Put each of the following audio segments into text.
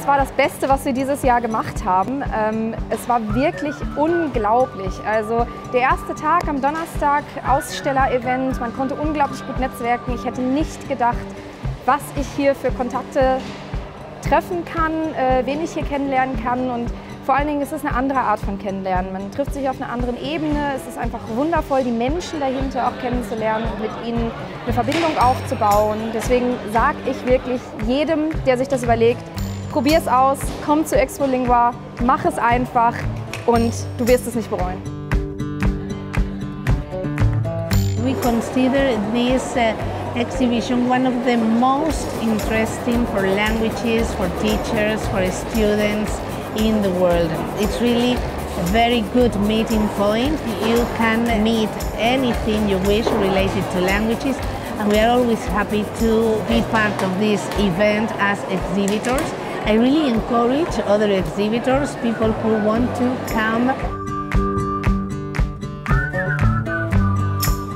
das war das Beste, was wir dieses Jahr gemacht haben. Ähm, es war wirklich unglaublich. Also der erste Tag am Donnerstag, Aussteller-Event, man konnte unglaublich gut netzwerken. Ich hätte nicht gedacht, was ich hier für Kontakte treffen kann, äh, wen ich hier kennenlernen kann und vor allen Dingen ist es eine andere Art von Kennenlernen. Man trifft sich auf einer anderen Ebene. Es ist einfach wundervoll, die Menschen dahinter auch kennenzulernen und mit ihnen eine Verbindung aufzubauen. Deswegen sage ich wirklich jedem, der sich das überlegt, probier es aus, komm zu Expo Lingua, mach es einfach und du wirst es nicht bereuen. We consider this uh, exhibition one of the most interesting for languages, for teachers, for students in the world. It's really a very good meeting point. You can meet anything you wish related to languages and we are always happy to be part of this event as exhibitors. I really encourage other exhibitors, people who want to come.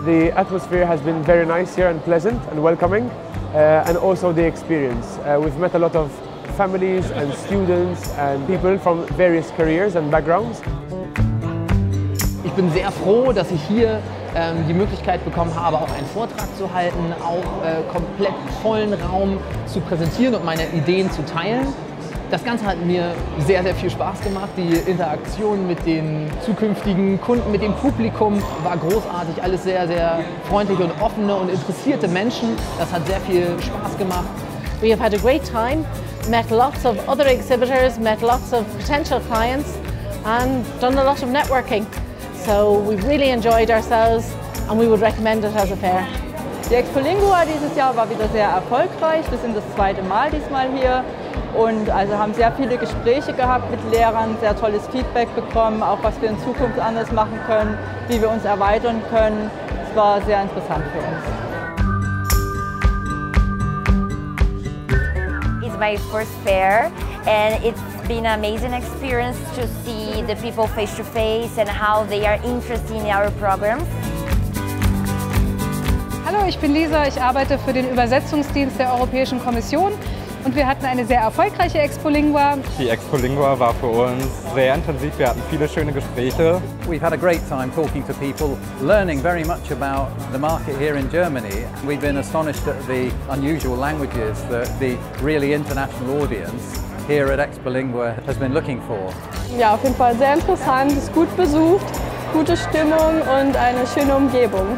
The atmosphere has been very nice here and pleasant and welcoming, uh, and also the experience. Uh, we've met a lot of families and students and people from various careers and backgrounds. Ich bin sehr froh, dass ich hier ähm, die Möglichkeit bekommen habe, auch einen Vortrag zu halten, auch äh, komplett vollen Raum zu präsentieren und meine Ideen zu teilen. Das Ganze hat mir sehr, sehr viel Spaß gemacht. Die Interaktion mit den zukünftigen Kunden, mit dem Publikum war großartig. Alles sehr, sehr freundliche und offene und interessierte Menschen. Das hat sehr viel Spaß gemacht. We have had a great time, met lots of other exhibitors, met lots of potential clients and done a lot of networking. So we've really enjoyed ourselves and we would recommend it as a fair. Die Expo Lingua dieses Jahr war wieder sehr erfolgreich. Wir sind das zweite Mal diesmal hier und also haben sehr viele Gespräche gehabt mit Lehrern, sehr tolles Feedback bekommen, auch was wir in Zukunft anders machen können, wie wir uns erweitern können. Es war sehr interessant für uns. My first fair and it's been an amazing experience to see the people face to face and how they are interested in our programs. Hallo, ich bin Lisa, ich arbeite für den Übersetzungsdienst der Europäischen Kommission und wir hatten eine sehr erfolgreiche Expo Lingua. Die Expo Lingua war für uns sehr intensiv, wir hatten viele schöne Gespräche. We've had a great time talking to people, learning very much about the market here in Germany. We've been astonished at the unusual languages that the really international audience here at Expo Lingua has been looking for. Ja, auf jeden Fall sehr interessant, ist gut besucht, gute Stimmung und eine schöne Umgebung.